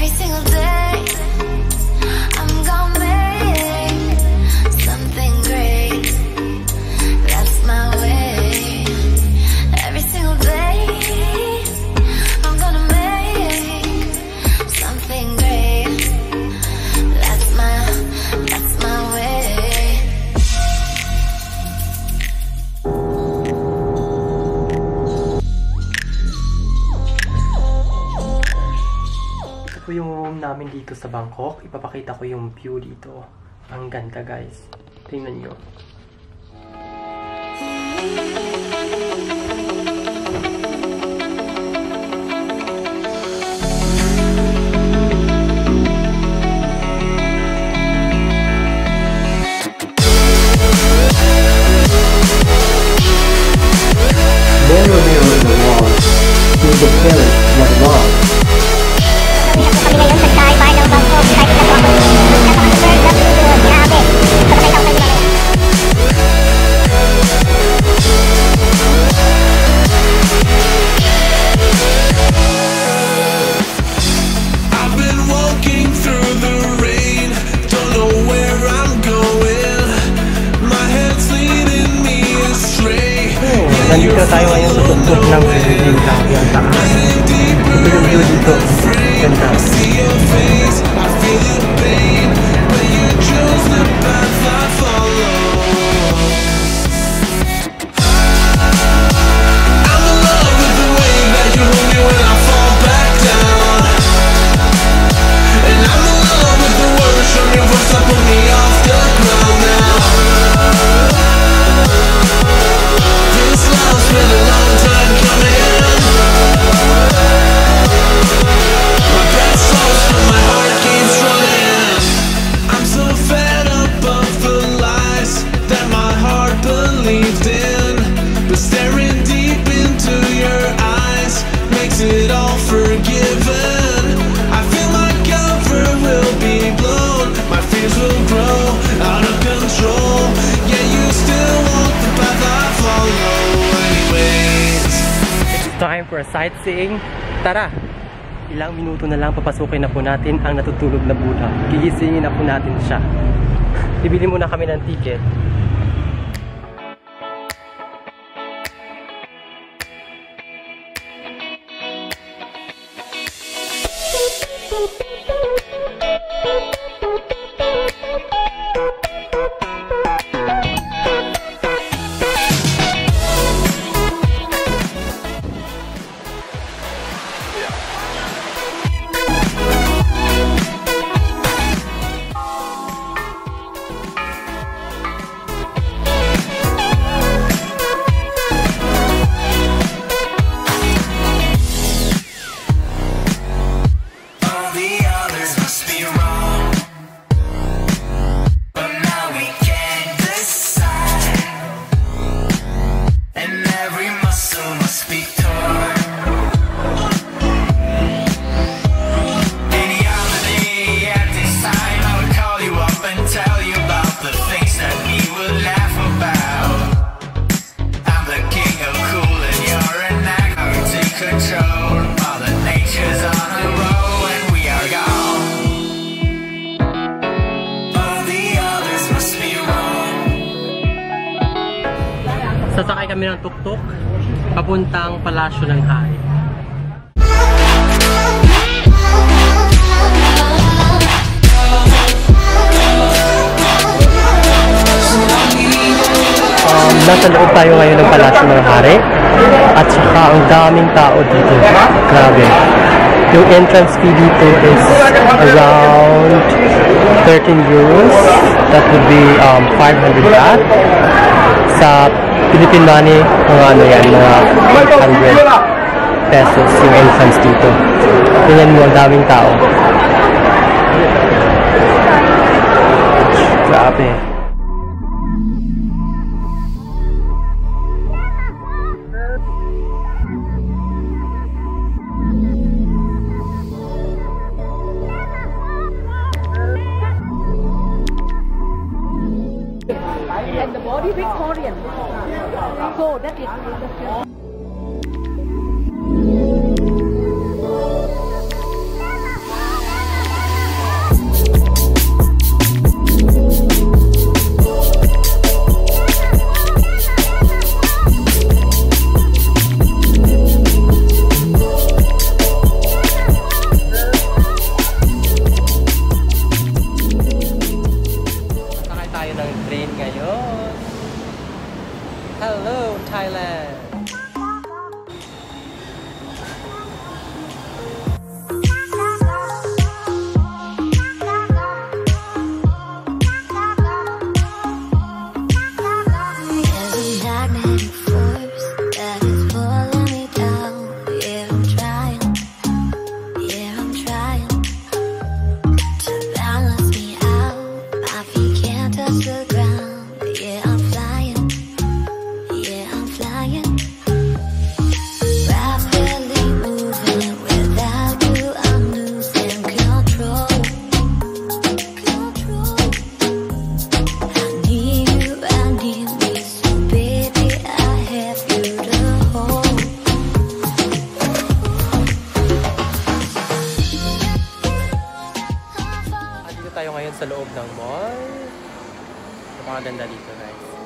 Every single day, po yung room namin dito sa Bangkok. Ipapakita ko yung view dito. Ang ganda guys. Tingnan nyo. There were mirror on the wall. Nandito tayo ngayon sa tuktok ng building dahil ang taas. Ito yung view dito. Heart believed in. But staring deep into your eyes makes it all forgiven. I feel my cover will be blown, my fears will grow out of control. Yeah, you still want the path I follow, anyways. Time for sightseeing. Tara! Ilang minuto na lang papasukin na po natin ang natutulog na Buddha. Gigisingin na po natin siya. Bibili muna kami ng ticket. Kami ng tuktok papuntang Palasyo ng Hari. Um, nasa loob tayo ngayon ng Palasyo ng Hari at saka ang daming tao dito. Grabe. Yung entrance fee dito is around 13 euros. That would be um, 500 baht. Sa Philippine money, mga ano yan, mga 800 pesos yung entrance dito. Tingnan mo, ang daming tao. Grabe. 说我在比划 ng mall. Napakaganda dito guys.